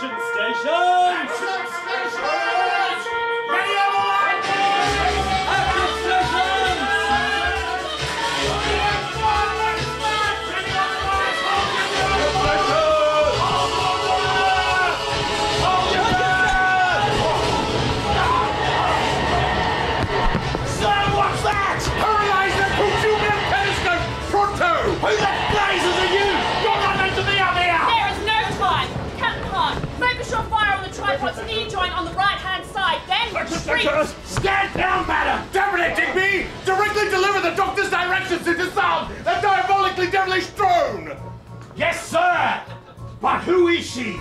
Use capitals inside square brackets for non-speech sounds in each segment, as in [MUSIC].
Action station! Action stations! Retreat! Stand down, madam! Dominic Digby! Directly deliver the doctor's directions to disarm the diabolically devilish drone! Yes, sir! But who is she?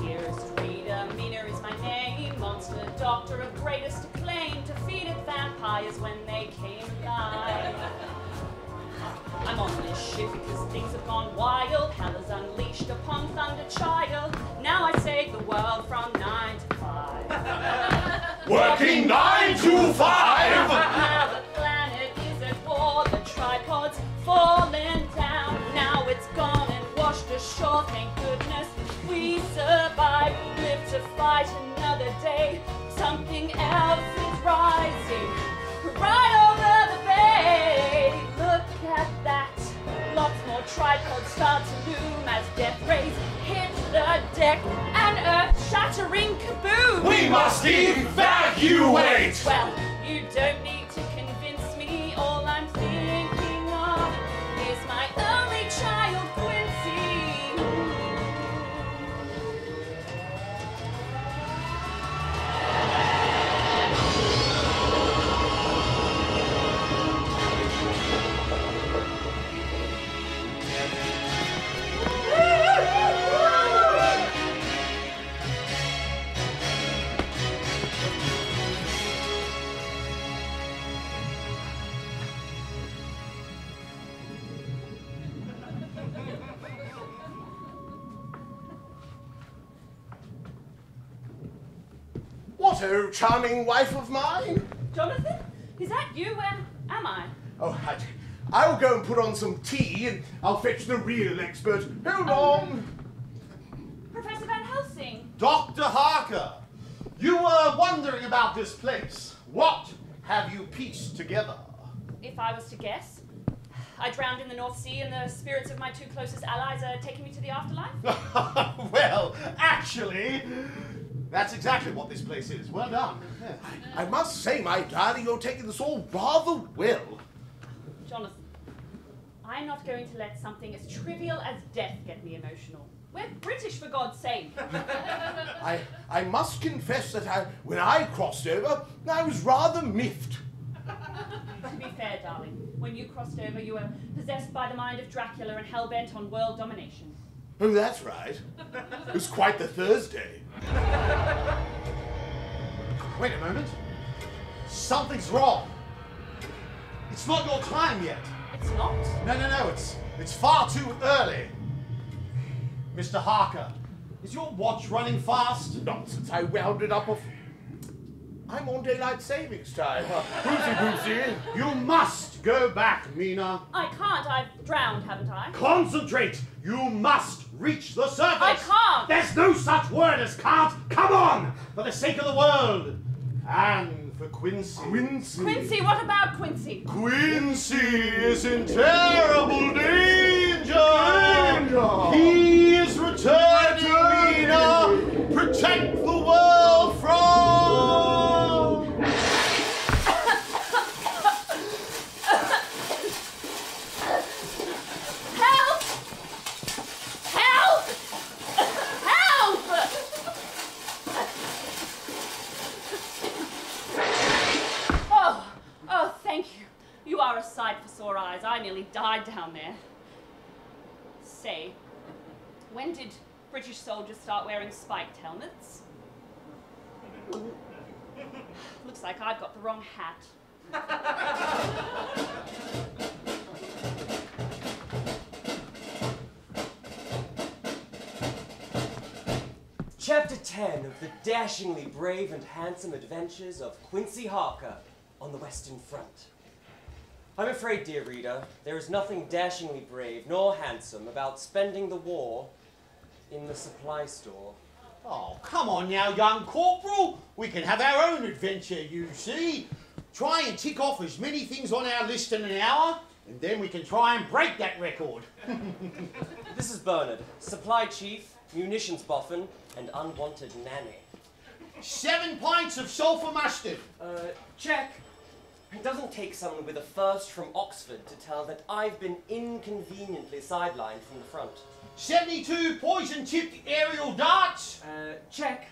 Dearest reader, Mina is my name, monster doctor of greatest acclaim, defeated vampires when they came alive. I'm on this ship because things have gone wild. To another day. Something else is rising right over the bay. Look at that. Lots more tripods start to loom as death rays hit the deck. An earth-shattering kaboom! We must evacuate! Well, you don't need What charming wife of mine! Jonathan, is that you? Where am I? Oh, I, I will go and put on some tea and I'll fetch the real expert. Hold oh. on! Professor Van Helsing. Dr. Harker, you were wondering about this place. What have you pieced together? If I was to guess, I drowned in the North Sea and the spirits of my two closest allies are taking me to the afterlife. [LAUGHS] well, actually, that's exactly what this place is. Well done. Yeah. I must say, my darling, you're taking this all rather well. Jonathan, I'm not going to let something as trivial as death get me emotional. We're British, for God's sake. [LAUGHS] I, I must confess that I, when I crossed over, I was rather miffed. to be fair, darling, when you crossed over, you were possessed by the mind of Dracula and hell bent on world domination. Oh, that's right. It was quite the Thursday. Wait a moment. Something's wrong. It's not your time yet. It's not? No, no, no. It's it's far too early. Mr. Harker, is your watch running fast? Nonsense, I wound it up. Of... I'm on daylight savings time. [LAUGHS] Boopsie boopsie. You must go back, Mina. I can't. I've drowned, haven't I? Concentrate! You must reach the surface! I can't. There's no such word as can't! Come on! For the sake of the world! And for Quincy. Quincy. Quincy, what about Quincy? Quincy is in terrible danger! Danger! He is returning, Mina! Protect the world from... Help! Help! Help! Oh, oh, thank you. You are a sight for sore eyes. I nearly died down there. Say, when did British soldiers start wearing spiked helmets? [LAUGHS] Looks like I've got the wrong hat. Chapter 10 of the dashingly brave and handsome adventures of Quincy Harker on the Western Front. I'm afraid, dear reader, there is nothing dashingly brave nor handsome about spending the war in the supply store. Oh, come on now, young corporal. We can have our own adventure, you see. Try and tick off as many things on our list in an hour, and then we can try and break that record. [LAUGHS] [LAUGHS] This is Bernard, supply chief, munitions boffin, and unwanted nanny. Seven pints of sulphur mustard. Uh, check. It doesn't take someone with a first from Oxford to tell that I've been inconveniently sidelined from the front. 72 poison tipped aerial darts. Uh, check.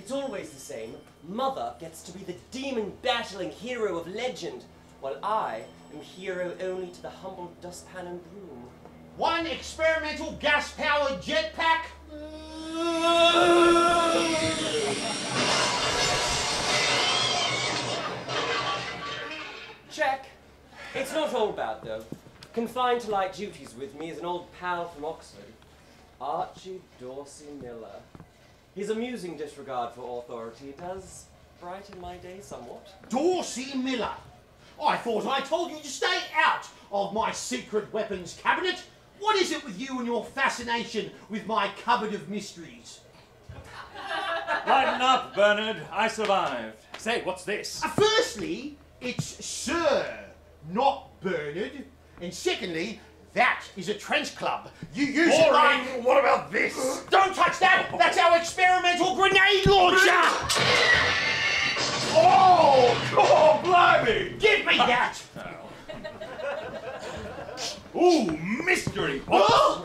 It's always the same. Mother gets to be the demon battling hero of legend, while I am hero only to the humble dustpan and broom. One experimental gas powered jetpack. Check. It's not all bad, though. Confined to light duties with me is an old pal from Oxford, Archie Dorsey Miller. His amusing disregard for authority does brighten my day somewhat. Dorsey Miller. I thought I told you to stay out of my secret weapons cabinet. What is it with you and your fascination with my cupboard of mysteries? Lighten up, Bernard. I survived. Say, what's this? Uh, firstly, it's Sir, not Bernard. And secondly, that is a trench club. You use it like... What about this? [GASPS] Don't touch that! That's our experimental grenade launcher! Oh, God, blimey! Give me that! [LAUGHS] Ooh, mystery box.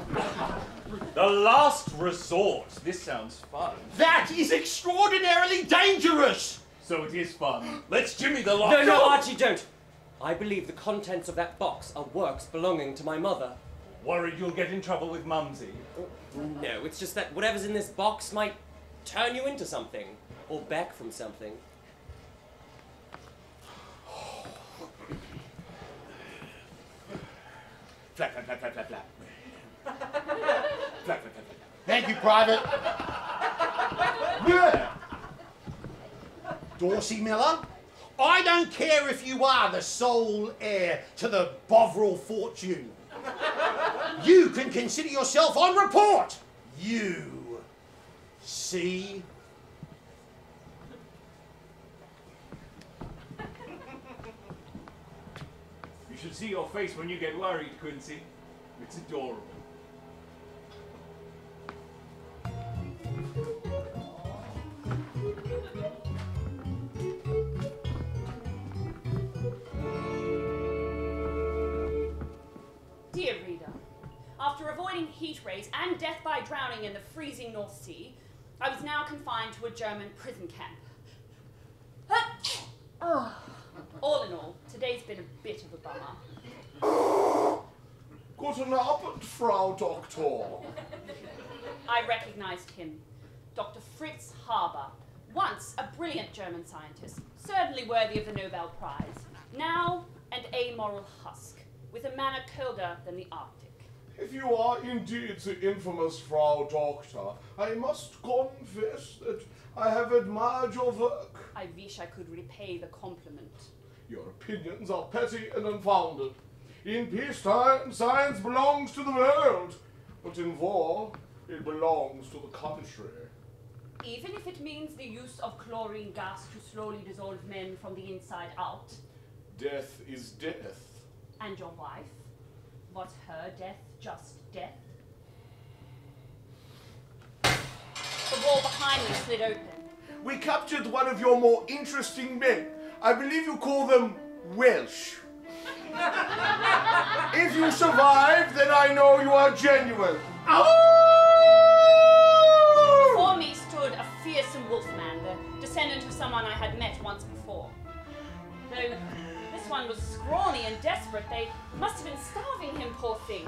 The last resort. This sounds fun. That is extraordinarily dangerous! So it is fun. Let's jimmy the lock. No, no, Archie, don't. I believe the contents of that box are works belonging to my mother. Worried you'll get in trouble with Mumsy. No, it's just that whatever's in this box might turn you into something, or back from something. Flap, flap, flap, flap, flap, flap. flap, flap, flap, flap. Thank you, Private. Yeah. Dorsey Miller, I don't care if you are the sole heir to the Bovril fortune. You can consider yourself on report. You see. You should see your face when you get worried, Quincy. It's adorable. Rays and death by drowning in the freezing North Sea, I was now confined to a German prison camp. All in all, today's been a bit of a bummer. Guten Abend, Frau Doktor. I recognized him, Dr. Fritz Haber, once a brilliant German scientist, certainly worthy of the Nobel Prize, now an amoral husk, with a manner colder than the Arctic. If you are indeed the infamous Frau Doctor, I must confess that I have admired your work. I wish I could repay the compliment. Your opinions are petty and unfounded. In peacetime, science belongs to the world, but in war, it belongs to the country. Even if it means the use of chlorine gas to slowly dissolve men from the inside out. Death is death. And your wife? Was her death just death? The wall behind me slid open. We captured one of your more interesting men. I believe you call them Welsh. [LAUGHS] if you survive, then I know you are genuine. Oh! Before me stood a fearsome wolfman, the descendant of someone I had met once before. Though this one was scrawny and desperate, they must have been starving him, poor thing.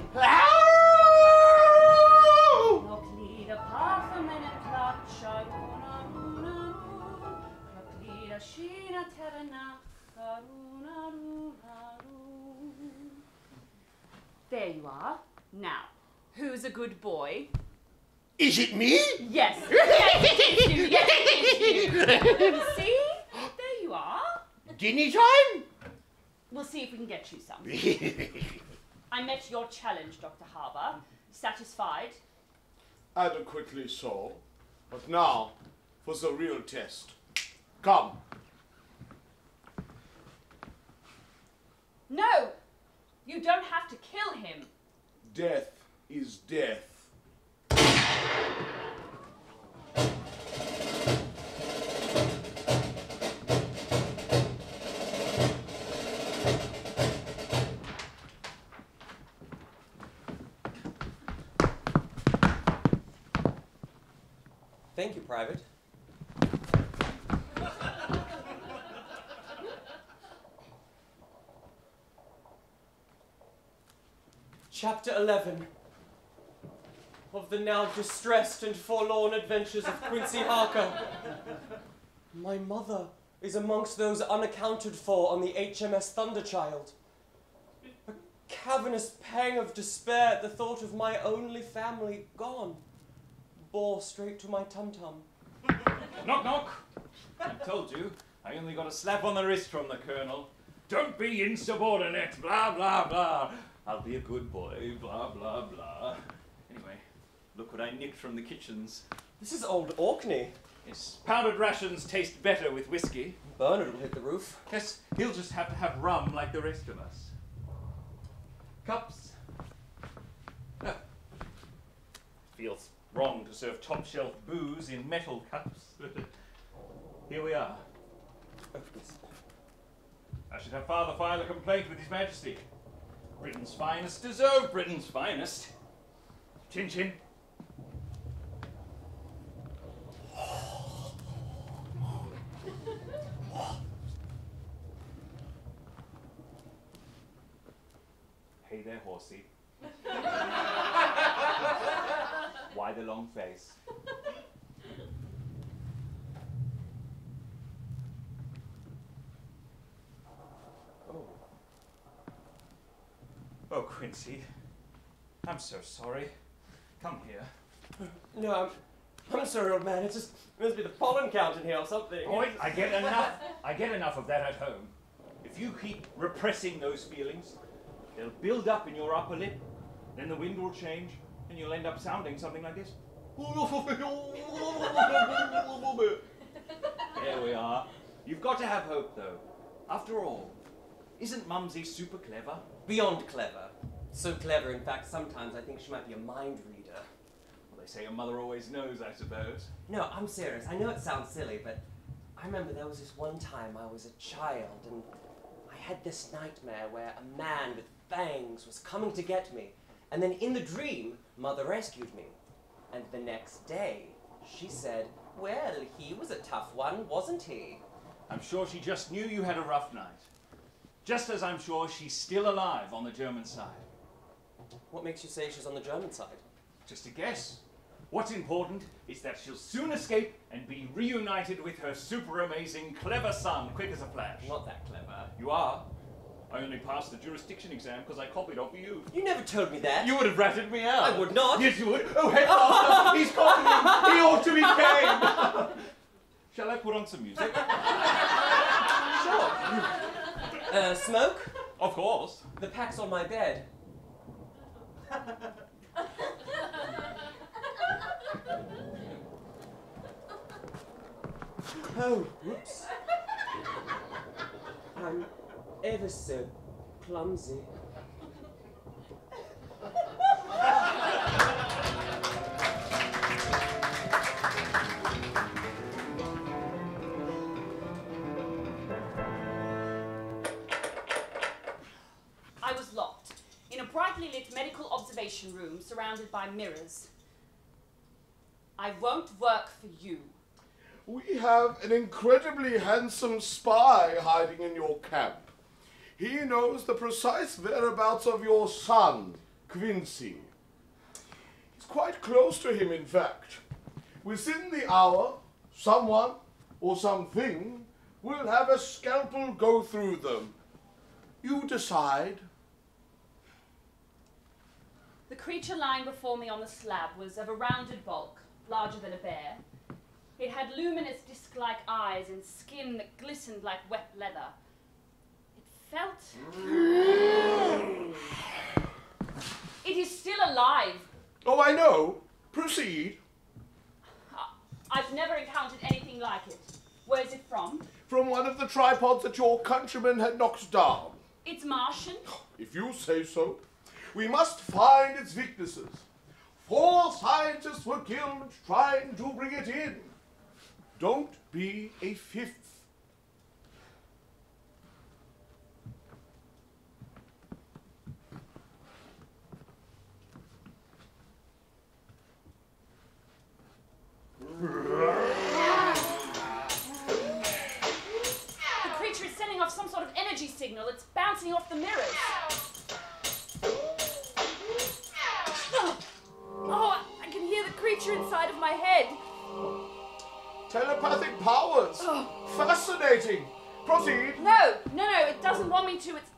Parfumenen klatscher, runarunaru. Nog lider skina terrena, karunarunaru. There you are. Now, who's a good boy? Is it me? Yes. [LAUGHS] Yes, it is you. Yes, you. [LAUGHS] See? There you are. Dinner time? We'll see if we can get you some. [LAUGHS] I met your challenge, Dr. Haber. Satisfied? Adequately so. But now for the real test. Come. No! You don't have to kill him. Death is death. Thank you, Private. Chapter 11 of the now distressed and forlorn adventures of Quincy Harker. My mother is amongst those unaccounted for on the HMS Thunderchild. A cavernous pang of despair at the thought of my only family gone bore straight to my tum tum. Knock, knock. I told you. I only got a slap on the wrist from the colonel. Don't be insubordinate. Blah, blah, blah. I'll be a good boy. Blah, blah, blah. Anyway, look what I nicked from the kitchens. This is old Orkney. Yes, powdered rations taste better with whiskey. Bernard will hit the roof. Yes, he'll just have to have rum like the rest of us. Cups. Ah. Feels wrong to serve top shelf booze in metal cups. [LAUGHS] Here we are. I should have Father file a complaint with His Majesty. Britain's finest deserve Britain's finest. Chin chin. Hey there, horsey. Why the long face? Oh. Oh, Quincy. I'm so sorry. Come here. [LAUGHS] No, I'm, I'm sorry, old man. It just must be the pollen count in here or something. Boy, I get enough. I get enough of that at home. If you keep repressing those feelings, they'll build up in your upper lip. Then the wind will change, and you'll end up sounding something like this. [LAUGHS] there we are. You've got to have hope, though. After all, isn't Mumsy super clever? Beyond clever. So clever, in fact, sometimes I think she might be a mind reader. Well, they say a mother always knows, I suppose. No, I'm serious. I know it sounds silly, but I remember there was this one time I was a child and I had this nightmare where a man with fangs was coming to get me. And then in the dream, Mother rescued me. And the next day, she said, Well, he was a tough one, wasn't he? I'm sure she just knew you had a rough night. Just as I'm sure she's still alive on the German side. What makes you say she's on the German side? Just a guess. What's important is that she'll soon escape and be reunited with her super amazing, clever son, quick as a flash. Not that clever. You are. I only passed the jurisdiction exam because I copied off of you. You never told me that. You would have ratted me out. I would not. Yes, you would. Oh, headmaster, he's copying. He ought to be caned. [LAUGHS] Shall I put on some music? [LAUGHS] Sure. [LAUGHS] uh, smoke? Of course. The pack's on my bed. Oh, whoops. I'm ever so clumsy. Room surrounded by mirrors. I won't work for you. We have an incredibly handsome spy hiding in your camp. He knows the precise whereabouts of your son, Quincy. He's quite close to him, in fact. Within the hour, someone or something will have a scalpel go through them. You decide. The creature lying before me on the slab was of a rounded bulk, larger than a bear. It had luminous disc like eyes and skin that glistened like wet leather. It felt. [SIGHS] it is still alive. Oh, I know. Proceed. I've never encountered anything like it. Where is it from? From one of the tripods that your countrymen had knocked down. It's Martian. If you say so. We must find its weaknesses. Four scientists were killed trying to bring it in. Don't be a fifth. The creature is sending off some sort of energy signal. It's bouncing off the mirrors. Creature inside of my head. Telepathic powers. Fascinating. Proceed. No, no, no, it doesn't want me to. It's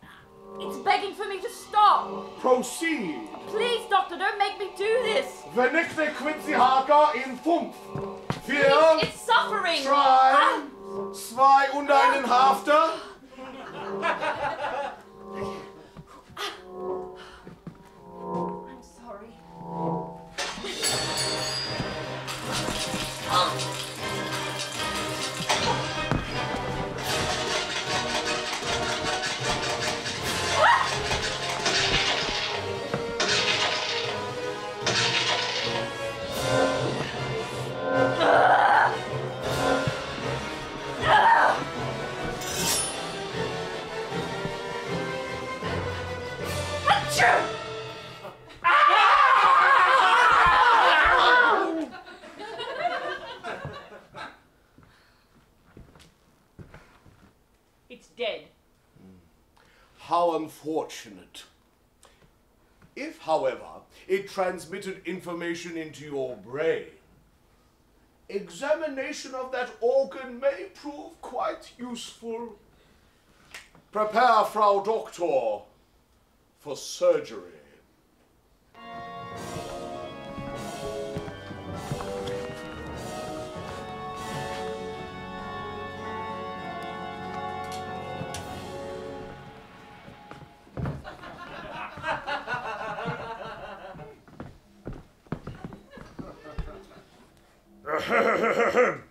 it's begging for me to stop. Proceed. Please, doctor, don't make me do this. Vernichte Quincy Harker in fünf. Vier, it's suffering. drei, Ah, zwei und einen Hafter. [LAUGHS] How unfortunate. If, however, it transmitted information into your brain, examination of that organ may prove quite useful. Prepare, Frau Doctor, for surgery. [LAUGHS]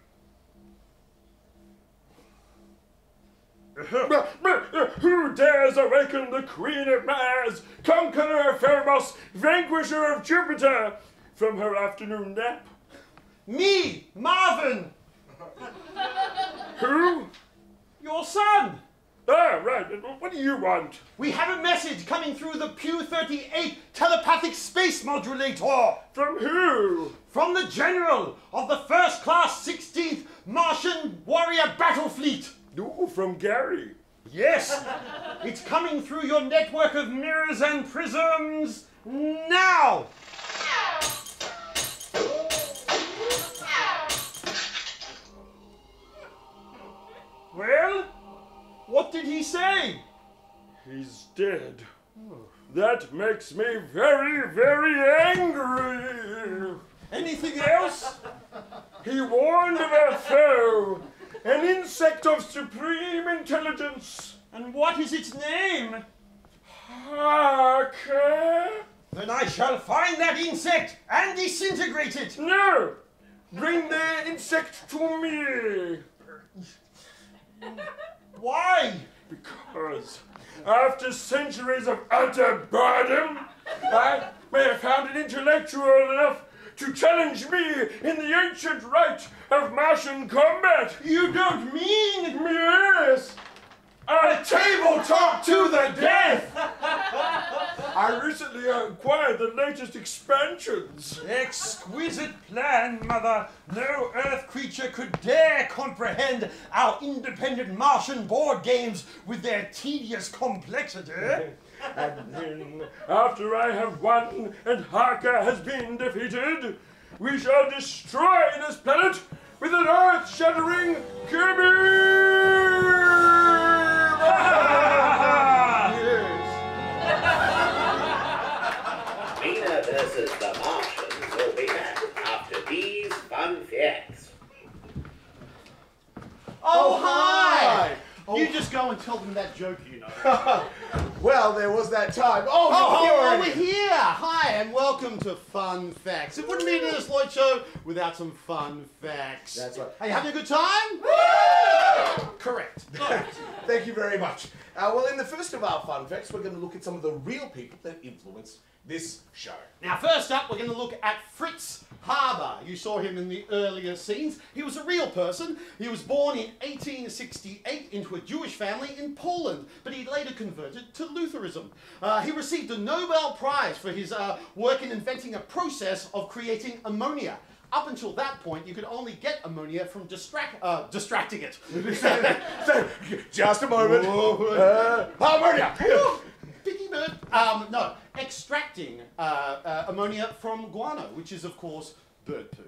Who dares awaken the Queen of Mars, conqueror of Phobos, vanquisher of Jupiter, from her afternoon nap? Me, Marvin, [LAUGHS] Who? your son. Ah, right. What do you want? We have a message coming through the Pew 38 telepathic space modulator From who? from the general of the first class 16th Martian warrior battle fleet. Ooh, from Gary. Yes, it's coming through your network of mirrors and prisms now. Well, what did he say? He's dead. That makes me very, very angry. Anything else? He warned of a foe, an insect of supreme intelligence. And what is its name? Harker? Then I shall find that insect and disintegrate it. No! Bring the insect to me! [LAUGHS] Why? Because after centuries of utter boredom, I may have found it intellectual enough to challenge me in the ancient rite of Martian combat. You don't mean Yes! A tabletop to the death! [LAUGHS] I recently acquired the latest expansions. Exquisite plan, Mother. No Earth creature could dare comprehend our independent Martian board games with their tedious complexity. [LAUGHS] And then, after I have won and Harker has been defeated, we shall destroy this planet with an earth-shattering kaboom! Facts. Oh, hi! You just go and tell them that joke you know. [LAUGHS] Well, there was that time. Oh, Oh, oh, here we're here! Hi, and welcome to Fun Facts. It wouldn't be an Lloyd show without some fun facts. That's right. Are you having a good time? Correct. [LAUGHS] Thank you very much. Uh, well, in the first of our fun facts, we're going to look at some of the real people that influenced this show. Now, first up, we're going to look at Fritz Haber. You saw him in the earlier scenes. He was a real person. He was born in 1868 into a Jewish family in Poland, but he later converted to Lutheranism. Uh, he received a Nobel Prize for his uh, work in inventing a process of creating ammonia. Up until that point, you could only get ammonia from distract, uh, distracting it. so, [LAUGHS] [LAUGHS] just a moment. Uh, Um, no, extracting uh, uh, ammonia from guano, which is, of course, bird poo.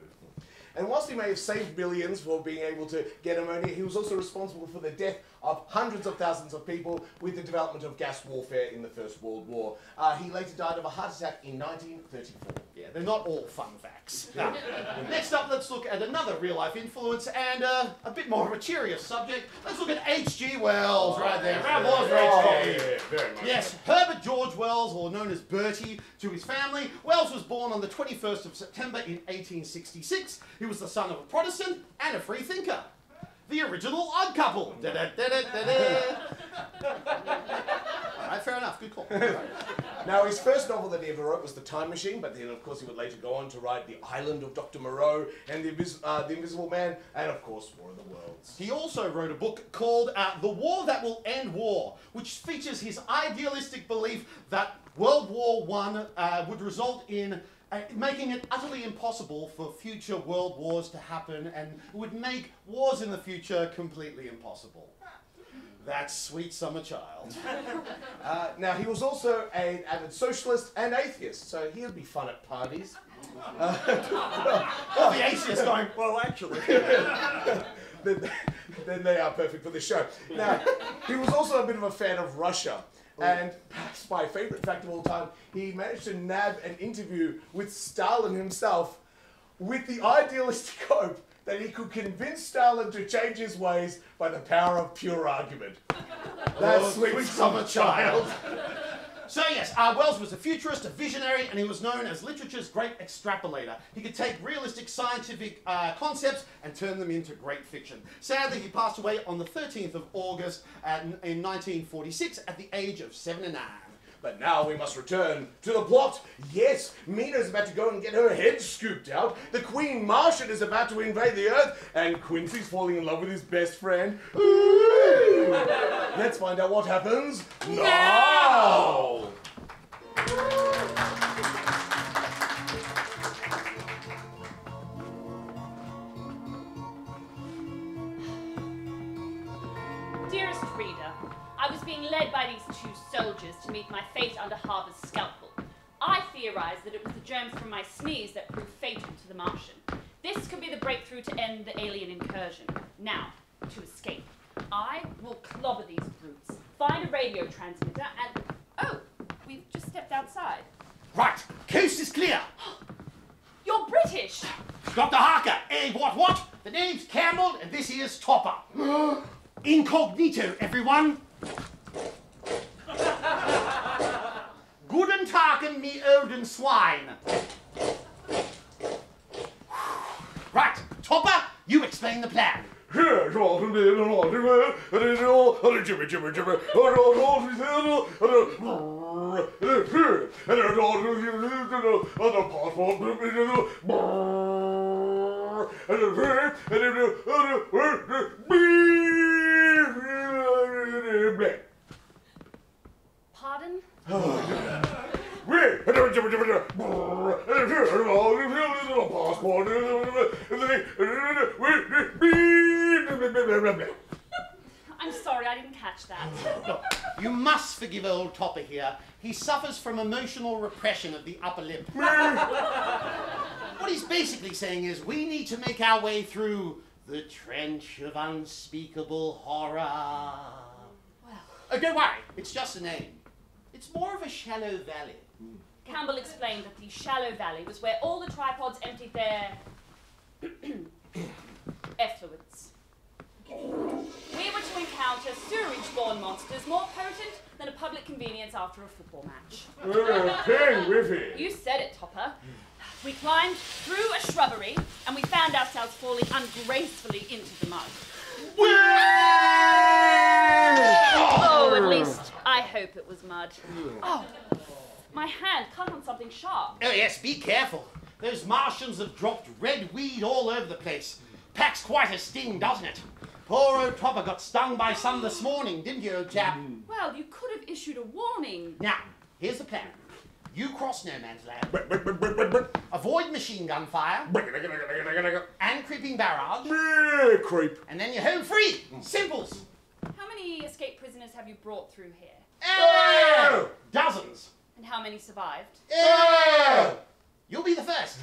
And whilst he may have saved billions for being able to get ammonia, he was also responsible for the death of hundreds of thousands of people with the development of gas warfare in the First World War. Uh, he later died of a heart attack in 1934. Yeah, they're not all fun facts. [LAUGHS] Now, next up, let's look at another real life influence and uh, a bit more of a cheerier subject. Let's look at H.G. Wells right there. Round applause for Oh, H.G. yeah, very much. Yes, Herbert George Wells, or known as Bertie, to his family. Wells was born on the 21st of September in 1866. He was the son of a Protestant and a free thinker. The original odd couple. Da-da-da-da-da-da. [LAUGHS] All right, fair enough. Good call. [LAUGHS] Now, his first novel that he ever wrote was The Time Machine, but then, of course, he would later go on to write The Island of Dr. Moreau and The, Invis- uh, the Invisible Man, and, of course, War of the Worlds. He also wrote a book called uh, The War That Will End War, which features his idealistic belief that World War One uh, would result in uh, making it utterly impossible for future world wars to happen and would make wars in the future completely impossible. That sweet summer child. [LAUGHS] Uh, now, he was also an avid socialist and atheist, so he'd be fun at parties. [LAUGHS] Oh, the atheist going, well, actually. [LAUGHS] then, then they are perfect for the show. Now, he was also a bit of a fan of Russia. And perhaps my favorite fact of all time, he managed to nab an interview with Stalin himself with the idealistic hope that he could convince Stalin to change his ways by the power of pure argument. [LAUGHS] That Oh, sweet, summer child. [LAUGHS] So yes, uh, Wells was a futurist, a visionary, and he was known as literature's great extrapolator. He could take realistic scientific uh, concepts and turn them into great fiction. Sadly, he passed away on the 13th of August at, in 1946 at the age of 79. But now we must return to the plot. Yes, Mina's about to go and get her head scooped out. The Queen Martian is about to invade the Earth, and Quincy's falling in love with his best friend. Let's find out what happens now. Dearest reader, I was being led by these soldiers to meet my fate under Haber's scalpel. I theorized that it was the germs from my sneeze that proved fatal to the Martian. This could be the breakthrough to end the alien incursion. Now, to escape. I will clobber these brutes, find a radio transmitter, and. Oh, we've just stepped outside. Right, coast is clear. [GASPS] You're British! [GASPS] Dr. Harker, eh, what, what? The name's Campbell, and this is Topper. [GASPS] Incognito, everyone. Guten Tagen, me olden swine. Right, Topper, you explain the plan. Pardon? [LAUGHS] I'm sorry, I didn't catch that. Look, you must forgive old Topper here. He suffers from emotional repression of the upper lip. [LAUGHS] what he's basically saying is we need to make our way through the trench of unspeakable horror. Well, Oh, don't worry, it's just a name. It's more of a shallow valley. Campbell explained that the shallow valley was where all the tripods emptied their [COUGHS] effluents. We were to encounter spawn monsters more potent than a public convenience after a football match. You said it, Topper. We climbed through a shrubbery and we found ourselves falling ungracefully into the mud. Oh, at least I hope it was mud. Oh, my hand cut on something sharp. Oh, yes, be careful. Those Martians have dropped red weed all over the place. Packs quite a sting, doesn't it? Poor old Topper got stung by some this morning, didn't you, old chap? Well, you could have issued a warning. Now, here's the plan. You cross no man's land, avoid machine gun fire and creeping barrage, Eh, Creep. and then you're home free. Simples. How many escaped prisoners have you brought through here? Oh! Dozens. And how many survived? Oh! You'll be the first.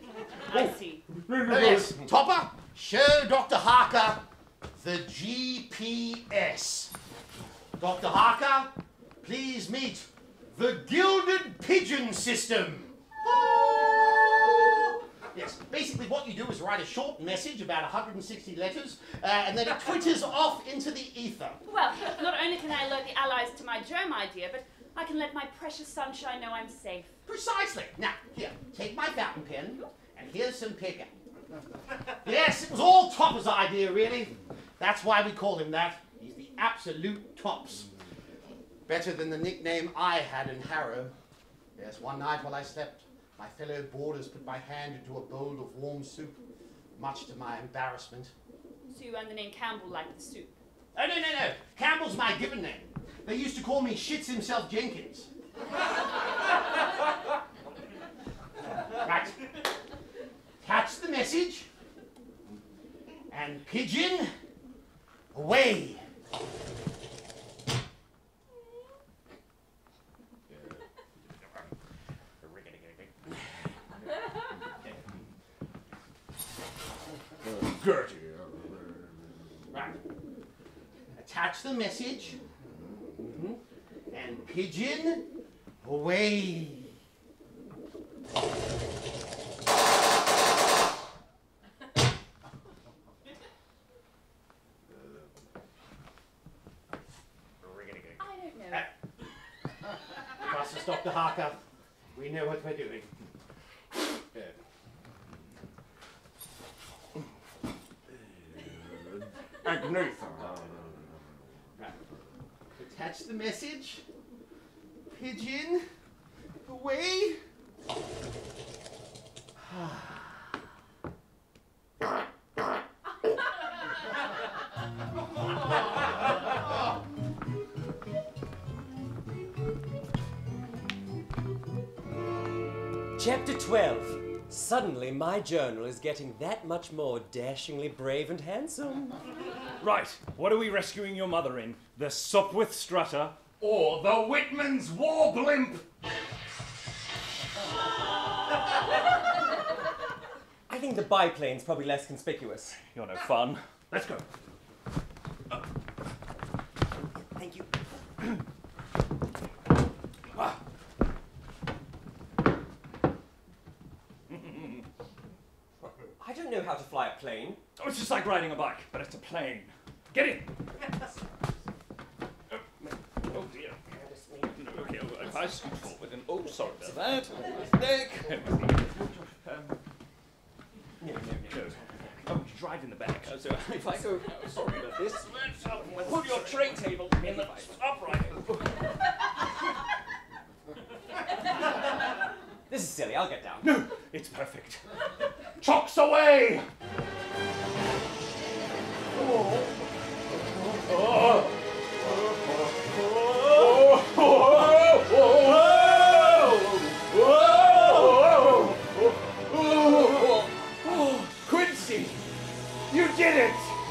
[LAUGHS] I see. Oh, yes. Topper, show Dr. Harker the GPS. Dr. Harker, please meet the Gilded Pigeon System. Yes, basically what you do is write a short message, about 160 letters, uh, and then it twitters off into the ether. Well, not only can I alert the Allies to my germ idea, but I can let my precious sunshine know I'm safe. Precisely. Now, here, take my fountain pen, and here's some paper. Yes, it was all Topper's idea, really. That's why we call him that. He's the absolute tops. Better than the nickname I had in Harrow. Yes, one night while I slept, my fellow boarders put my hand into a bowl of warm soup, much to my embarrassment. So you earned the name Campbell like the soup. Oh, no, no, no. Campbell's my given name. They used to call me Shits Himself Jenkins. right. Catch the message. And pigeon away. Gertie. Right. Attach the message. And pigeon away. I don't know. Trust us, Dr. Harker. We know what we're doing. Agnatha. Right. Attach the message. Pigeon away. Chapter 12. Suddenly, my journal is getting that much more dashingly brave and handsome. Right, what are we rescuing your mother in? The Sopwith Strutter or the Whitman's War Blimp? I think the biplane's probably less conspicuous. You're no fun. Let's go. Thank you. [COUGHS] I don't know how to fly a plane. Oh, it's just like riding a bike, but it's a plane. Get in. Oh, oh dear. No, okay, well, if I scoot forward and that. Mistake. Um, no, no, no. Oh, you drive in the back. Uh, so if I go, oh, sorry about this. Put your tray table in the upright. This is silly, I'll get down. No, it's perfect. Chocks away!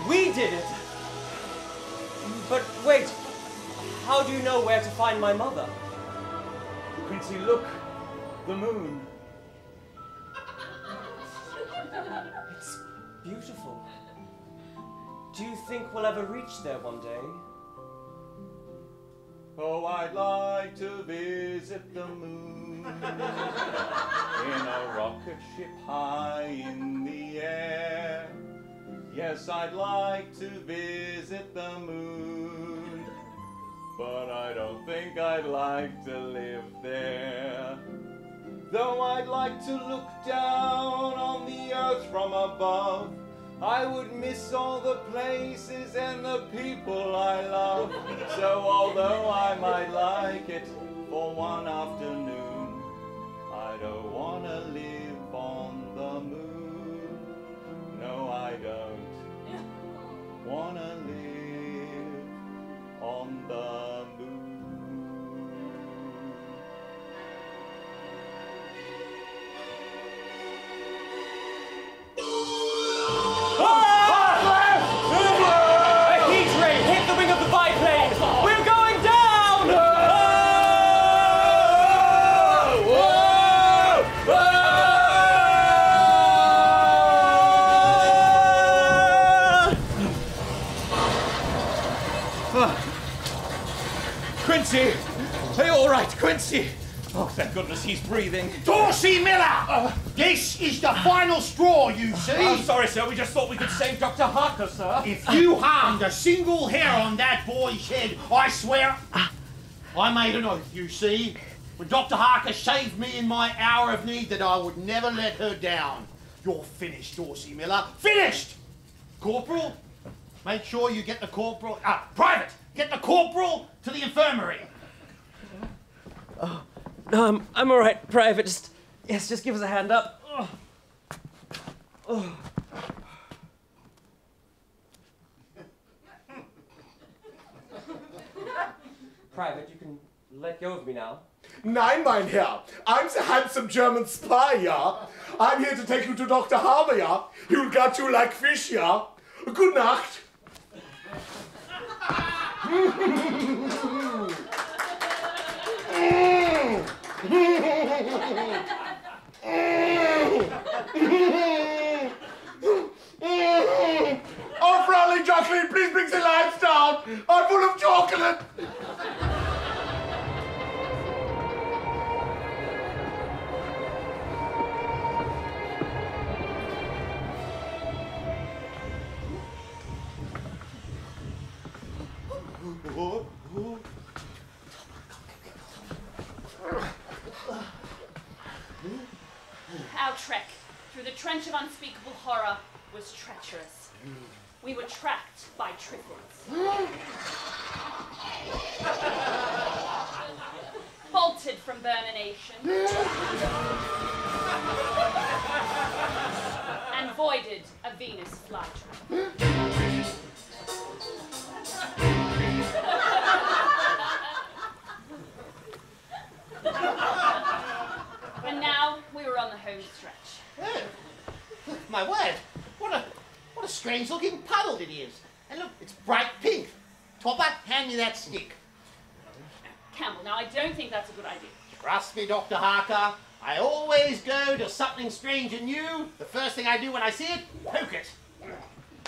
We did it! But wait, how do you know where to find my mother? Quincy, look, the moon. It's beautiful. Do you think we'll ever reach there one day? Oh, I'd like to visit the moon [LAUGHS] in a rocket ship high in the air. Yes, I'd like to visit the moon but I don't think I'd like to live there. Though I'd like to look down on the earth from above, I would miss all the places and the people I love. So although I might like it for one afternoon, I don't wanna live on the moon. No, I don't wanna live on the thank goodness he's breathing. Dorsey Miller! this is the final straw, you see. I'm sorry, sir. We just thought we could save Dr. Harker, sir. If you harmed a single hair on that boy's head, I swear. I made an oath, you see. When Dr. Harker saved me in my hour of need, that I would never let her down. You're finished, Dorsey Miller. Finished! Corporal, make sure you get the corporal. Ah, private, get the corporal to the infirmary. No, I'm, I'm all right, Private. Just, yes, just give us a hand up. Oh. Oh. [LAUGHS] Private, you can let go of me now. Nein, mein Herr. I'm the handsome German spy, ja. I'm here to take you to Dr. Haber, ja. He'll gut you like fish, ja. Good Nacht. [LAUGHS] Oh, Frowley Jocelyn, please bring the lights down. I'm full of chocolate. Our trek through the trench of unspeakable horror was treacherous. We were trapped by triffids. [LAUGHS] Bolted from Burnination. and voided a Venus flytrap. and now we were on the home stretch. My word! What a what a strange looking puddle it is. And look, it's bright pink. Topper, hand me that stick. Campbell, now I don't think that's a good idea. Trust me, Dr. Harker. I always go to something strange and new. The first thing I do when I see it, poke it.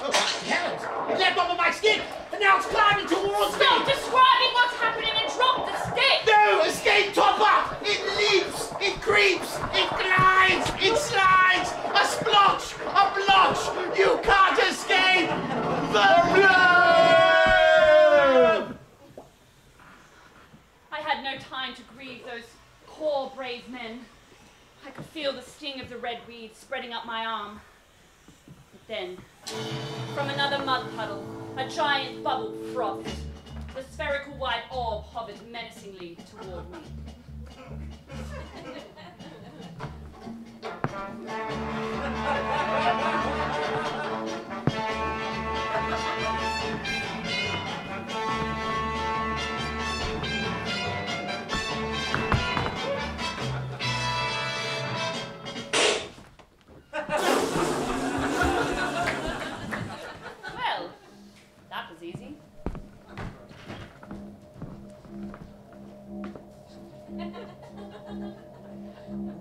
Oh, heavens! It off of my stick, and now it's climbing towards Stop me. describing what's happening and drop the stick! No, escape topper! It leaps, it creeps, it glides, it slides. A splotch, a blotch. You can't escape. The blood. I had no time to grieve those poor brave men. I could feel the sting of the red weed spreading up my arm. But then, from another mud puddle, a giant bubble frothed. The spherical white orb hovered menacingly toward me. [LAUGHS]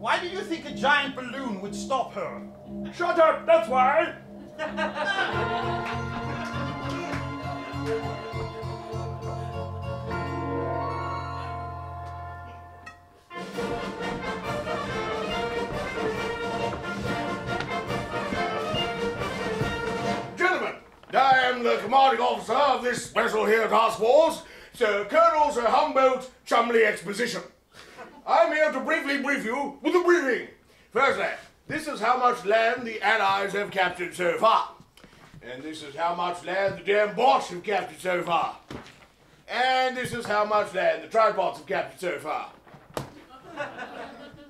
Why do you think a giant balloon would stop her? Shut up, that's why. Gentlemen, I am the commanding officer of this vessel here, Task Force. Sir Colonel Sir Humboldt Chumley Exposition. I'm here to briefly brief you with a briefing. Firstly, this is how much land the Allies have captured so far. And this is how much land the damn Boche have captured so far. And this is how much land the tripods have captured so far.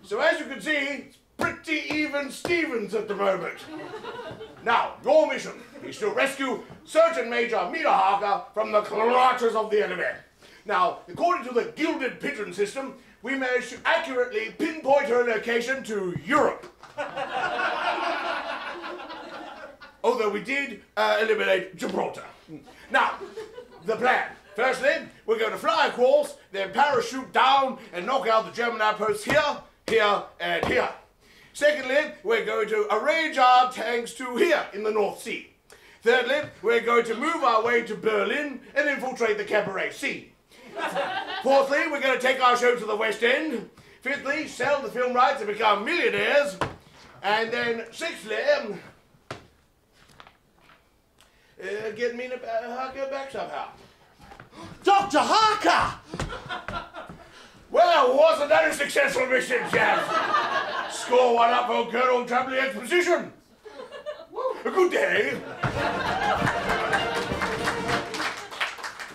So as you can see, it's pretty even Stevens at the moment. Now, your mission is to rescue Sergeant Major Mina Harker from the clutches of the enemy. Now, according to the Gilded Pigeon system, we managed to accurately pinpoint her location to Europe. [LAUGHS] Although we did uh, eliminate Gibraltar. Now, the plan. Firstly, we're going to fly across, then parachute down and knock out the German outposts here, here, and here. Secondly, we're going to arrange our tanks to here in the North Sea. Thirdly, we're going to move our way to Berlin and infiltrate the Cabaret Sea. [LAUGHS] Fourthly, we're going to take our show to the West End. Fifthly, sell the film rights and become millionaires. And then sixthly, um, uh, get Mina Harker back somehow. [GASPS] Dr. Harker! [LAUGHS] Well, wasn't that a successful mission, Jeff? [LAUGHS] Score one up for Colonel Chumley Exposition. A good day.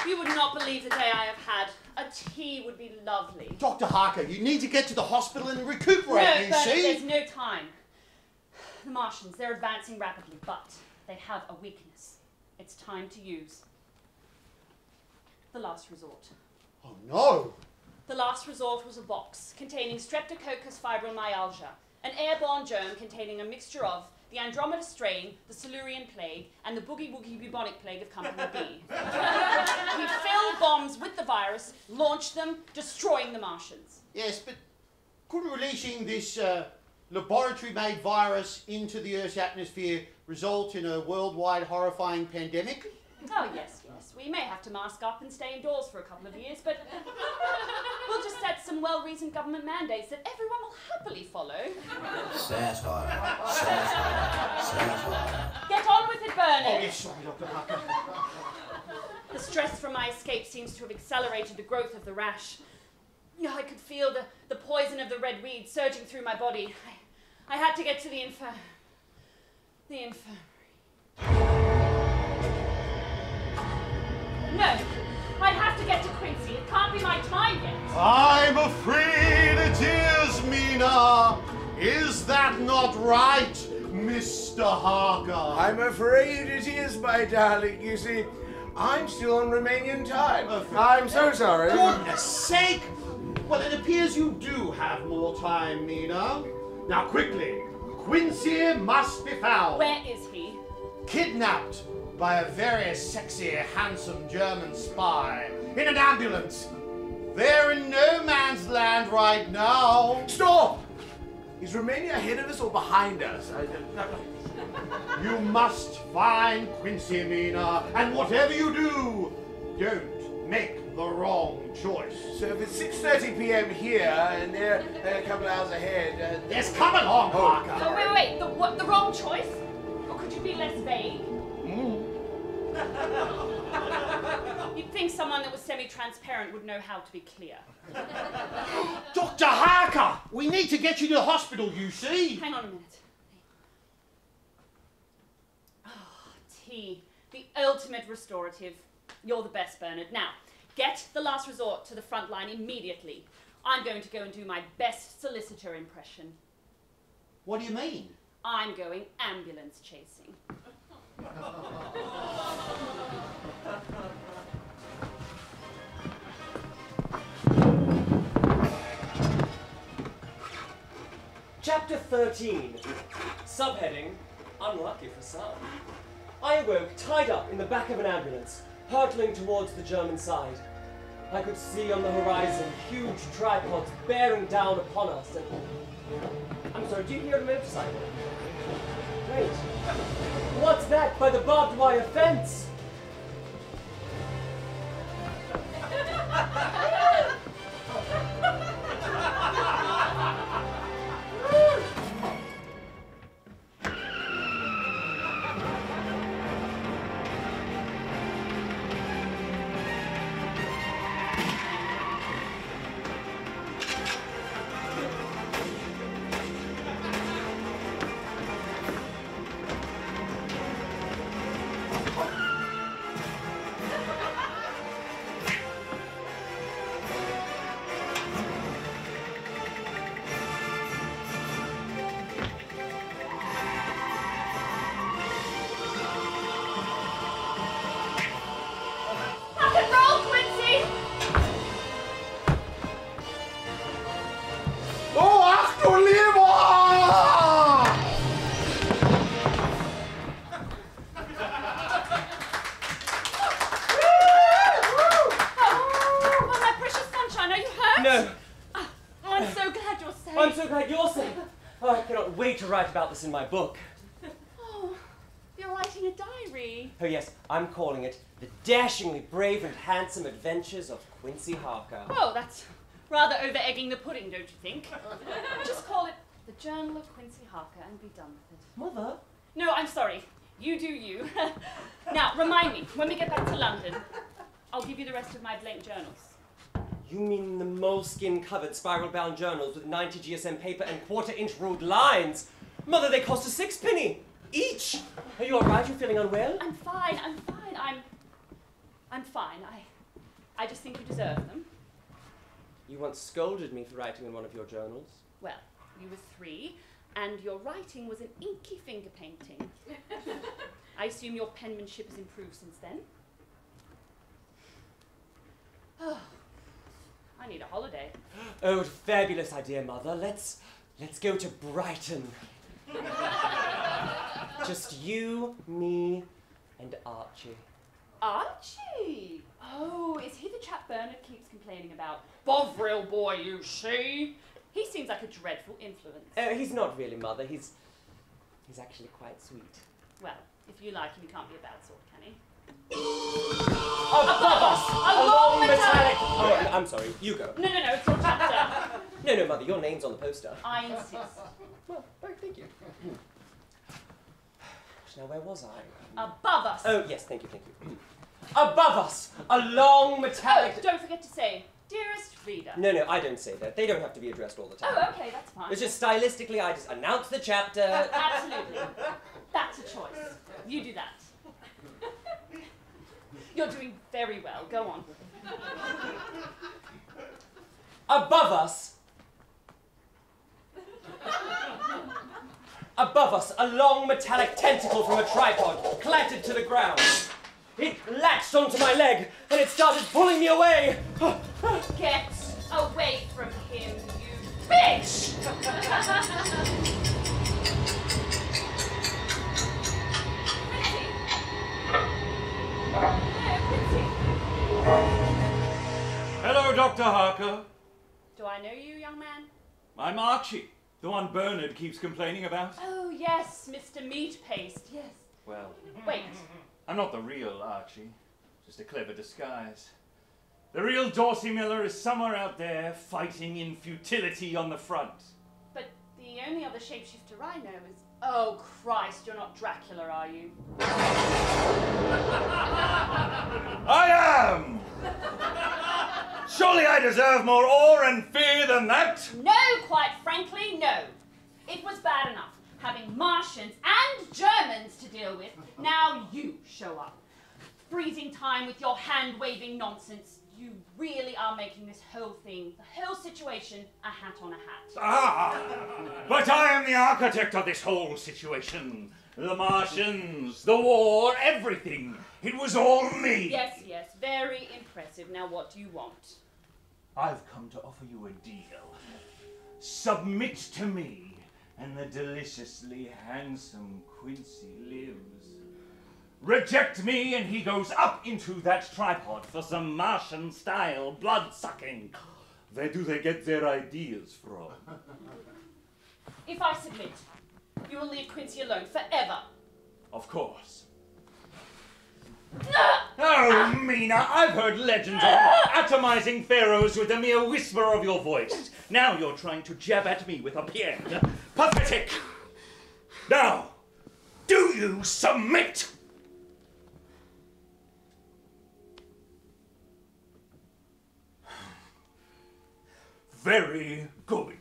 You would not believe the day I have had. A tea would be lovely. Dr. Harker, you need to get to the hospital and recuperate, no, you but see? there's no time. The Martians, they're advancing rapidly, but they have a weakness. It's time to use the last resort. Oh no! The last resort was a box containing Streptococcus fibromyalgia, an airborne germ containing a mixture of the Andromeda strain, the Silurian plague, and the boogie woogie bubonic plague of Company B. we fill bombs with the virus, launch them, destroying the Martians. Yes, but could releasing this uh, laboratory made virus into the Earth's atmosphere result in a worldwide horrifying pandemic? Oh, yes, yes. We may have to mask up and stay indoors for a couple of years, but we'll just set well reasoned government mandates that everyone will happily follow. Satire. Satire. Satire. Get on with it, Bernard! Oh, yes, sorry, Dr. Harker. The stress from my escape seems to have accelerated the growth of the rash. Yeah, I could feel the, the poison of the red weed surging through my body. I, I had to get to the infer. the infirmary. No, I have to get to Quincy. It can't be my time yet. I'm afraid it is, Mina. Is that not right, Mr. Harker? I'm afraid it is, my darling. You see, I'm still on Romanian time. I'm so sorry. goodness sake! Well, it appears you do have more time, Mina. Now, quickly, Quincy must be found. Where is he? Kidnapped by a very sexy, handsome German spy in an ambulance. They're in no man's land right now. Stop! Is Romania ahead of us or behind us? I don't- [LAUGHS] You must find Quincy, Mina, and whatever you do, don't make the wrong choice. So if it's 6.30 p.m. here and they're, they're a couple hours ahead... Uh, Yes, come along, Harker. Oh, wait, wait, wait. The, what, the wrong choice? Or could you be less vague? [LAUGHS] You'd think someone that was semi-transparent would know how to be clear. [GASPS] Dr. Harker, we need to get you to the hospital, you see. Hang on a minute. Ah, oh, tea. The ultimate restorative. You're the best, Bernard. Now, get the last resort to the front line immediately. I'm going to go and do my best solicitor impression. What do you mean? I'm going ambulance chasing. Chapter 13. Subheading Unlucky for some. I awoke tied up in the back of an ambulance, hurtling towards the German side. I could see on the horizon huge tripods bearing down upon us and. I'm sorry, do you hear a motorcycle? Wait. What's that by the barbed wire fence? Write about this in my book. [LAUGHS] Oh, you're writing a diary. Oh, yes, I'm calling it The Dashingly Brave and Handsome Adventures of Quincy Harker. Oh, that's rather over egging the pudding, don't you think? [LAUGHS] Just call it The Journal of Quincy Harker and be done with it. Mother? No, I'm sorry. You do you. [LAUGHS] now, remind me, when we get back to London, I'll give you the rest of my blank journals. You mean the moleskin covered spiral bound journals with 90 GSM paper and quarter inch ruled lines? Mother, they cost a sixpenny each. Are you alright? You're feeling unwell? I'm fine, I'm fine, I'm. I'm fine. I. I just think you deserve them. You once scolded me for writing in one of your journals. Well, you were three, and your writing was an inky finger painting. [LAUGHS] I assume your penmanship has improved since then. Oh, [SIGHS] I need a holiday. [GASPS] Oh, fabulous idea, Mother. Let's let's go to Brighton. [LAUGHS] Just you, me, and Archie. Archie! Oh, is he the chap Bernard keeps complaining about? Bovril boy, you see? He seems like a dreadful influence. Oh, he's not really, Mother. He's he's actually quite sweet. Well, if you like him, he can't be a bad sort, can he? Oh, Above us, [LAUGHS] A oh, long oh, metallic- Oh, I'm- I'm sorry. You go. No, no, no, it's your chapter. Uh, [LAUGHS] no, no, Mother. Your name's on the poster. I insist. Well, oh, thank you. Now, where was I? Above us. Oh, yes, thank you, thank you. [CLEARS THROAT] Above us, a long metallic... Oh, metallic. don't forget to say, dearest reader. No, no, I don't say that. They don't have to be addressed all the time. Oh, okay, that's fine. It's just stylistically, I just announce the chapter. Oh, absolutely. That's a choice. You do that. You're doing very well. Go on. Above us. Above us, a long metallic tentacle from a tripod clattered to the ground. It latched onto my leg and it started pulling me away. Get away from him, you bitch! Quincy. Hello, Quincy. Hello, Dr. Harker. Do I know you, young man? I'm Archie, the one Bernard keeps complaining about. Oh, yes, Mr. Meat Paste, yes. Well, Wait, I'm not the real Archie, just a clever disguise. The real Dorsey Miller is somewhere out there fighting in futility on the front. but the only other shapeshifter I know is. Oh, Christ, you're not Dracula, are you? I am! [LAUGHS] Surely I deserve more awe and fear than that! No, quite frankly, no. It was bad enough having Martians and Germans to deal with. Now you show up. Freezing time with your hand waving nonsense. You really are making this whole thing, the whole situation, a hat on a hat. Ah! But I am the architect of this whole situation. The Martians, the war, everything. It was all me. Yes, yes, very impressive. Now, what do you want? I've come to offer you a deal. Submit to me, and the deliciously handsome Quincy lives. Reject me, and he goes up into that tripod for some Martian style blood sucking. Where do they get their ideas from? If I submit, you will leave Quincy alone forever. Of course. Oh, Mina, I've heard legends of atomizing pharaohs with a mere whisper of your voice. Now you're trying to jab at me with a pen. Pathetic! Now, do you submit? Very good.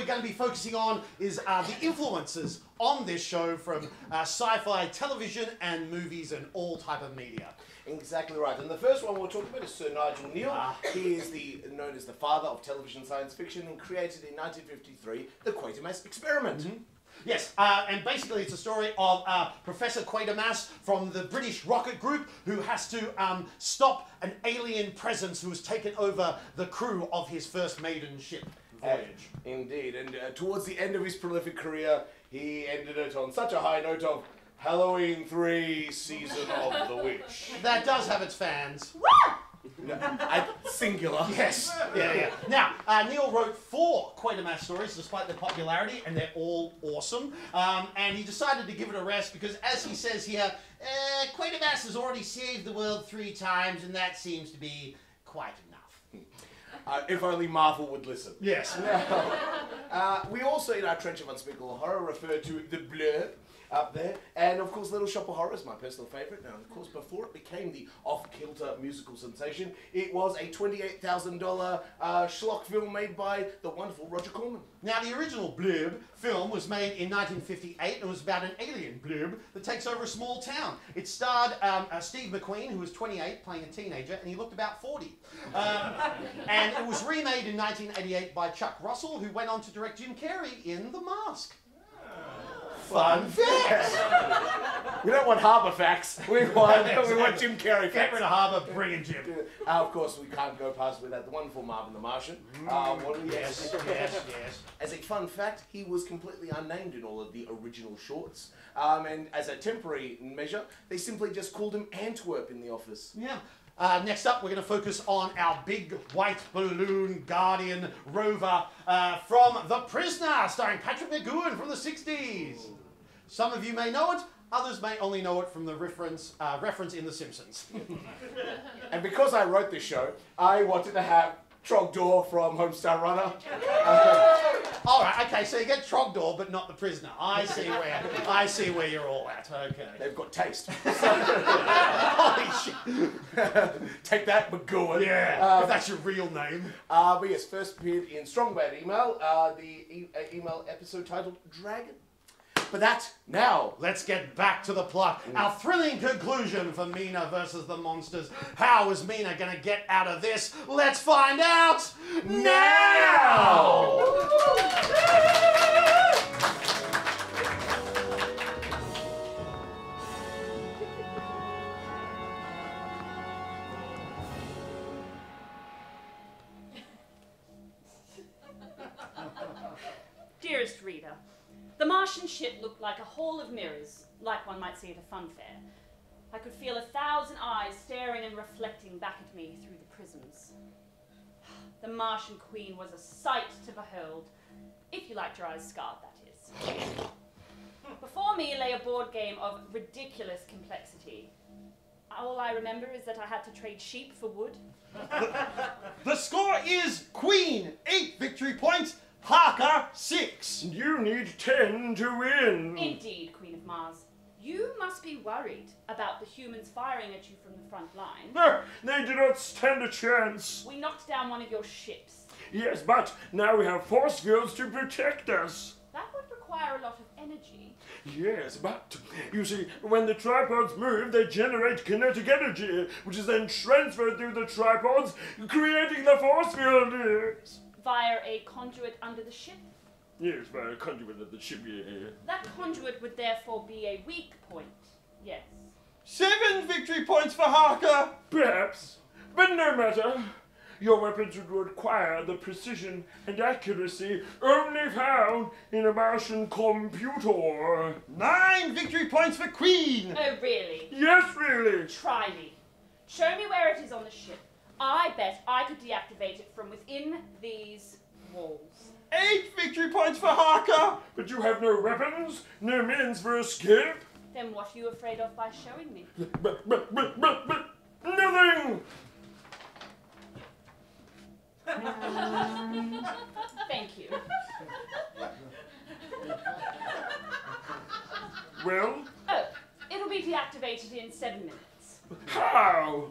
We're going to be focusing on is uh, the influences on this show from uh, sci-fi television and movies and all type of media. Exactly right. And the first one we'll talk about is Sir Nigel Kneale. He is the known as the father of television science fiction and created in 1953 the Quatermass experiment. Yes, uh, and basically it's a story of uh, Professor Quatermass from the British rocket group who has to um, stop an alien presence who has taken over the crew of his first maiden ship voyage. Indeed, and uh, towards the end of his prolific career, he ended it on such a high note of Halloween 3 Season of the Witch. That does have its fans. No, I- singular. Yes. Yeah, yeah. Now, uh, Kneale wrote four Quatermass stories despite their popularity, and they're all awesome. Um, and he decided to give it a rest because, as he says here, uh, Quatermass has already saved the world three times, and that seems to be quite enough. Uh, if only Marvel would listen. Yes. Uh, we also, in our Trench of Unspeakable Horror, refer to the blurb up there. And of course, Little Shop of Horrors, is my personal favourite. Now, of course, before it became the off kilter musical sensation, it was a $28,000 uh, schlock film made by the wonderful Roger Corman. Now, the original Blurb film was made in 1958 and it was about an alien blurb that takes over a small town. It starred um, uh, Steve McQueen, who was 28, playing a teenager, and he looked about 40. Um, [LAUGHS] and it was remade in 1988 by Chuck Russell, who went on to direct Jim Carrey in The Mask. Fun fact! We don't want Haber facts. We want, we want Jim Carrey Get facts. rid of Haber, bring in Jim. Uh, of course, we can't go past without the wonderful Marvin the Martian. Uh, what do we Yes, yes, yes. As a fun fact, he was completely unnamed in all of the original shorts. Um, and as a temporary measure, they simply just called him Antwerp in the office. Yeah. Uh, next up, we're going to focus on our big white balloon guardian rover uh, from The Prisoner, starring Patrick McGoohan from the 60s. Some of you may know it, others may only know it from the reference, uh, reference in The Simpsons. [LAUGHS] And because I wrote this show, I wanted to have Trogdor from Homestar Runner. [LAUGHS] all right, okay, so you get Trogdor, but not The Prisoner. I see where I see where you're all at. Okay. They've got taste. [LAUGHS] Holy shit! Take that, McGoohan. Yeah, if that's your real name. Uh, but yes, first appeared in Strong Bad Email, uh, the e- uh, email episode titled Dragon. But that's now, Let's get back to the plot. Mm. Our thrilling conclusion for Mina versus the monsters. How is Mina gonna get out of this? Let's find out now! [LAUGHS] the Martian ship looked like a hall of mirrors, like one might see at a fun fair. I could feel a thousand eyes staring and reflecting back at me through the prisms. The Martian Queen was a sight to behold, if you liked your eyes scarred, that is. Before me lay a board game of ridiculous complexity. All I remember is that I had to trade sheep for wood. [LAUGHS] The score is Queen, 8 victory points, Harker, 6. you need 10 to win. Indeed, Queen of Mars. You must be worried about the humans firing at you from the front line. No, they do not stand a chance. We knocked down one of your ships. Yes, but now we have force fields to protect us. That would require a lot of energy. Yes, but you see, when the tripods move, they generate kinetic energy, which is then transferred through the tripods, creating the force field. Yes, Via a conduit under the ship. yes via a conduit of the ship. Yeah. That conduit would therefore be a weak point. Yes. 7 victory points for Harker. Perhaps, but no matter. Your weapons would require the precision and accuracy only found in a Martian computer. 9 victory points for Queen. Oh, really? Yes, really. Try me. Show me where it is on the ship. I bet I could deactivate it from within these walls. 8 victory points for Harker. But you have no weapons, no means for escape. Then what are you afraid of by showing me? But, but, but, but, but, nothing! [LAUGHS] Thank you. Well, Oh, it'll be deactivated in seven minutes. how?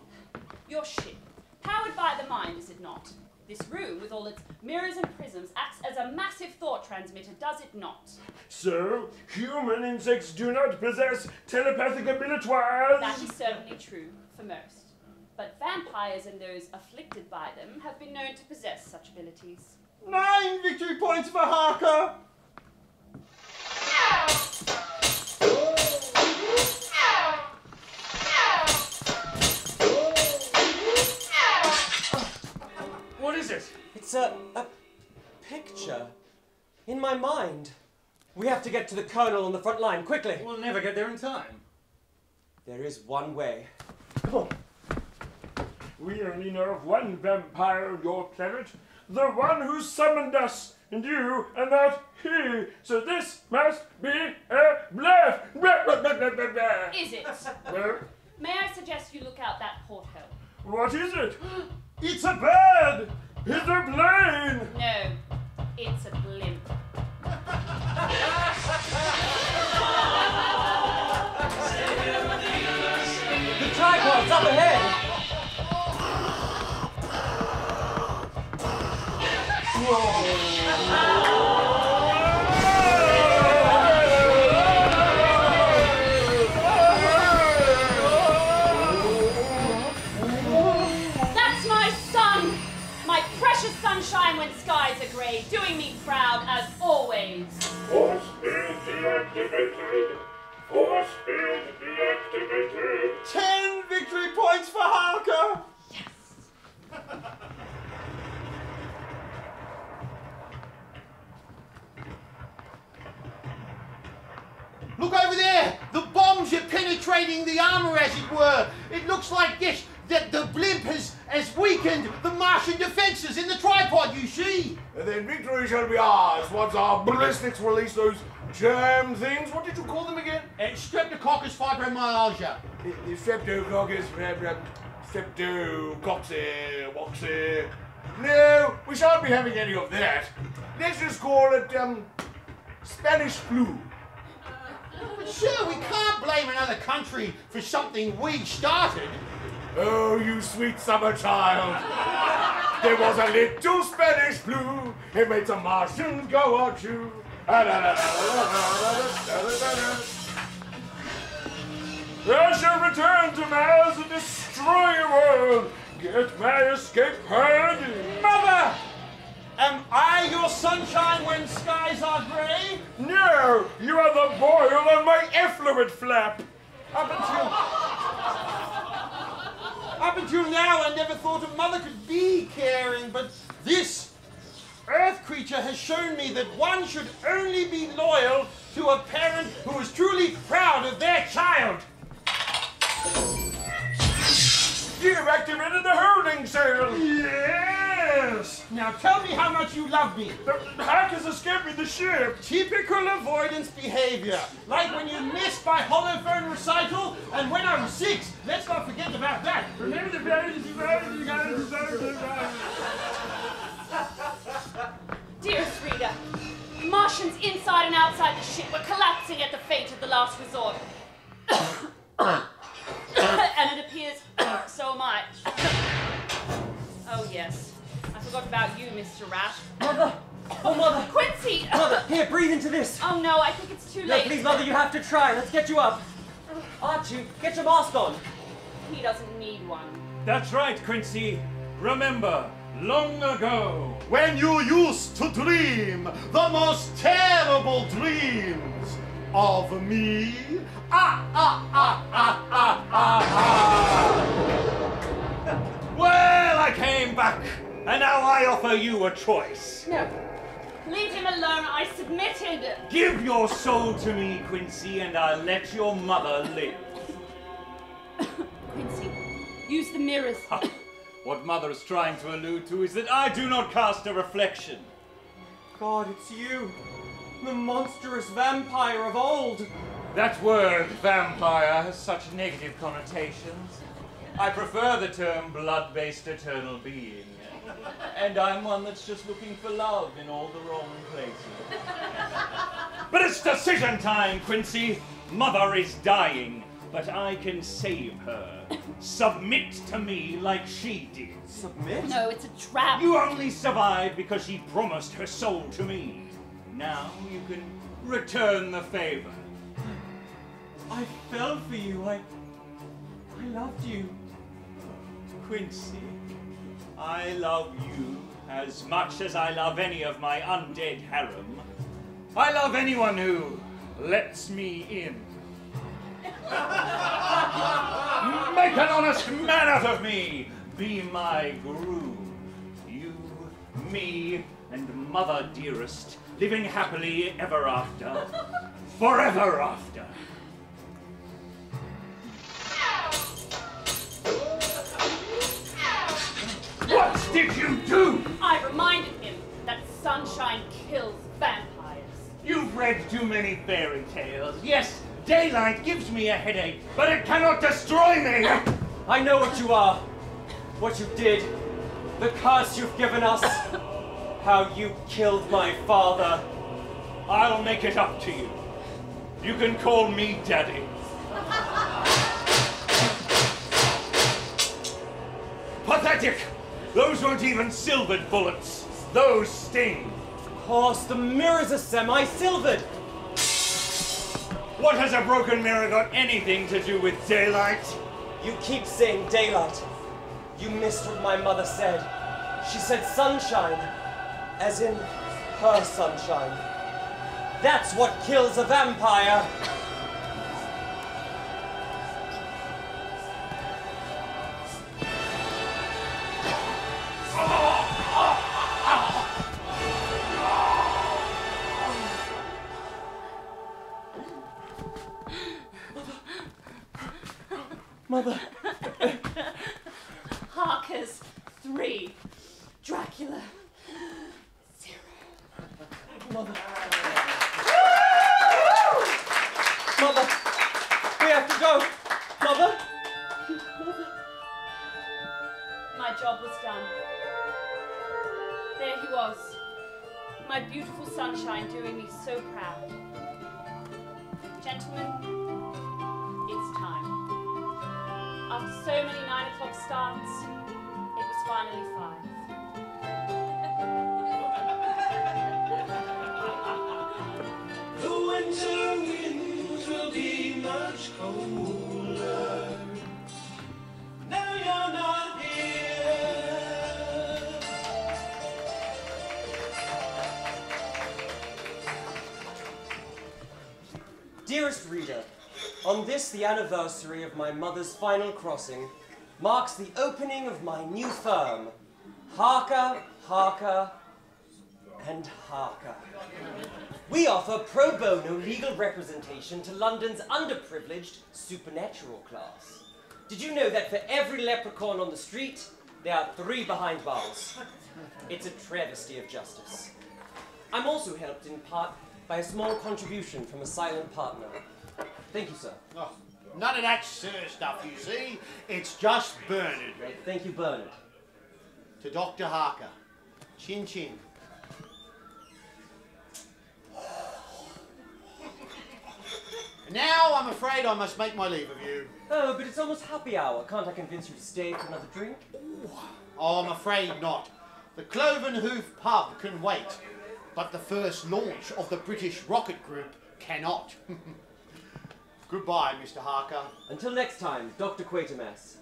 Your ship, powered by the mind, is it not? This room, with all its mirrors and prisms, acts as a massive thought transmitter, does it not? So, human insects do not possess telepathic abilities? That is certainly true for most. But vampires and those afflicted by them have been known to possess such abilities. Nine victory points for Harker. In my mind. We have to get to the colonel on the front line quickly. We'll never get there in time. There is one way. Come on. We only know of one vampire on your planet, the one who summoned us, and you and not he. So this must be a bluff. Blah, blah, blah, blah, blah, blah. Is it? Well, May I suggest you look out that porthole? what is it? [GASPS] It's a bird. It's a plane. No, it's a blimp. The tripod's up ahead. That's proud as always. Force field deactivated. Force field deactivated. Ten victory points for Harker. Yes. [LAUGHS] Look over there! The bombs are penetrating the armor, as it were. It looks like this that the blimp has, has weakened the Martian defenses in the tripod, you see? And then victory shall be ours once our ballistics release those germ things. What did you call them again? Uh, Streptococcus fibromyalgia. The Streptococcus, Streptococcus, Woxy. No, we shan't be having any of that. Let's just call it, um, Spanish flu. But sure, we can't blame another country for something we started. Oh, you sweet summer child. There was a little Spanish flu. It made some Martians go on you. I shall return to Mars and destroy the world. Get my escape handy. Mother! Am I your sunshine when skies are grey? No, you are the boil on my effluent flap. Up until. Up until now, I never thought a mother could be caring, but this Earth creature has shown me that one should only be loyal to a parent who is truly proud of their child. You've the holding cell. Yes! Now tell me how much you love me. The hackers escaping the ship. Typical avoidance behavior. Like when you missed my holophone recital, and when I was six. Let's not forget about that. Remember the very, very, very, very, Dearest reader, Martians inside and outside the ship were collapsing at the fate of the last resort. [COUGHS] [COUGHS] and it appears [COUGHS] so am I. oh, yes. I forgot about you, Mr. Rat. Mother! Oh, mother! Quincy! Mother, here, breathe into this. Oh, no, I think it's too No, late. please, mother, you have to try. Let's get you up. Archie, get your mask on. He doesn't need one. That's right, Quincy. Remember, long ago. When you used to dream the most terrible dreams of me. Ah, ah, ah, ah, ah, ah, and now I offer you a choice. No. Leave him alone. I submitted. Give your soul to me, Quincy, and I'll let your mother live. [COUGHS] Quincy, use the mirrors. What Mother is trying to allude to is that I do not cast a reflection. God, it's you. The monstrous vampire of old. That word, vampire, has such negative connotations. I prefer the term blood based eternal being. And I'm one that's just looking for love in all the wrong places. [LAUGHS] but it's decision time, Quincy. Mother is dying. but I can save her. Submit to me like she did. Submit? No, it's a trap. You only survived because she promised her soul to me. Now you can return the favor. I fell for you. I. I loved you. Quincy, I love you as much as I love any of my undead harem. I love anyone who lets me in. Make an honest man out of me. Be my groom. You, me, and mother dearest, living happily ever after. Forever after. What did you do? I reminded him that sunshine kills vampires. You've read too many fairy tales. Yes, daylight gives me a headache, but it cannot destroy me. I know what you are. What you did. The curse you've given us. How you killed my father. I'll make it up to you. You can call me Daddy. [LAUGHS] Pathetic! Those weren't even silvered bullets. Those sting. Of course, the mirrors are semi-silvered. What has a broken mirror got anything to do with daylight? You keep saying daylight. You missed what my mother said. She said sunshine, as in her sunshine. That's what kills a vampire. Mother. Anniversary of my mother's final crossing, marks the opening of my new firm, Harker, Harker, and Harker. We offer pro bono legal representation to London's underprivileged supernatural class. Did you know that for every leprechaun on the street, there are three behind bars? It's a travesty of justice. I'm also helped in part by a small contribution from a silent partner. Thank you, sir. Oh, none of that sir stuff, you see. It's just Bernard. Well, thank you, Bernard. To Dr. Harker. Chin chin. Now I'm afraid I must make my leave of you. Oh, but it's almost happy hour. Can't I convince you to stay for another drink? Oh, I'm afraid not. The Cloven Hoof pub can wait, but the first launch of the British rocket group cannot. [LAUGHS] Goodbye, Mr. Harker. Until next time, Dr. Quatermass.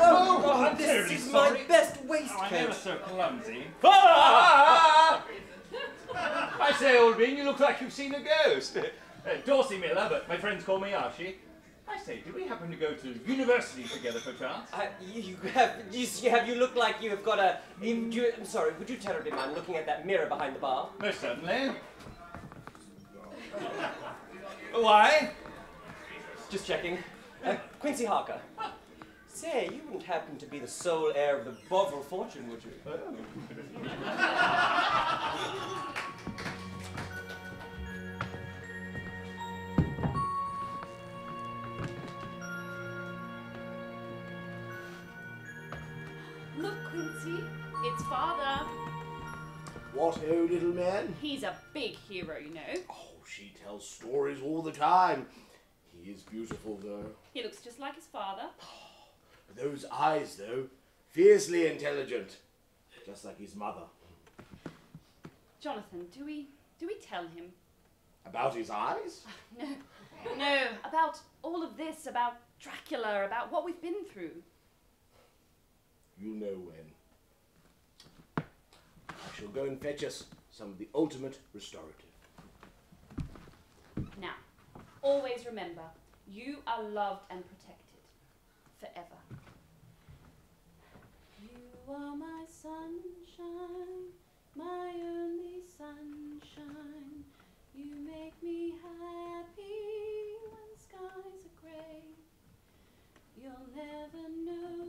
Oh, God, I'm this terribly is sorry. my best Oh, I'm waistcoat. ever so clumsy. Ah! [LAUGHS] I say, old bean, you look like you've seen a ghost. Uh, Dorsey Miller, but my friends call me Archie. I say, do we happen to go to university together per chance? Uh, you you have you, you have you look like you have got a. You, you- I'm sorry. Would you terribly mind looking at that mirror behind the bar? Most certainly. [LAUGHS] Why? Just checking. Uh, Quincy Harker. Say, you wouldn't happen to be the sole heir of the Bovril fortune, would you? [LAUGHS] Look, Quincy, It's father. What ho, little man? He's a big hero, you know. Oh, she tells stories all the time. He is beautiful, though. He looks just like his father. [GASPS] Those eyes, though, fiercely intelligent, just like his mother. Jonathan, do we do we tell him? About his eyes? [LAUGHS] No. No, about all of this, about Dracula, about what we've been through. You'll know when. I shall go and fetch us some of the ultimate restorative. Now, always remember, you are loved and protected forever. You are my sunshine, my only sunshine. You make me happy when skies are grey. You'll never know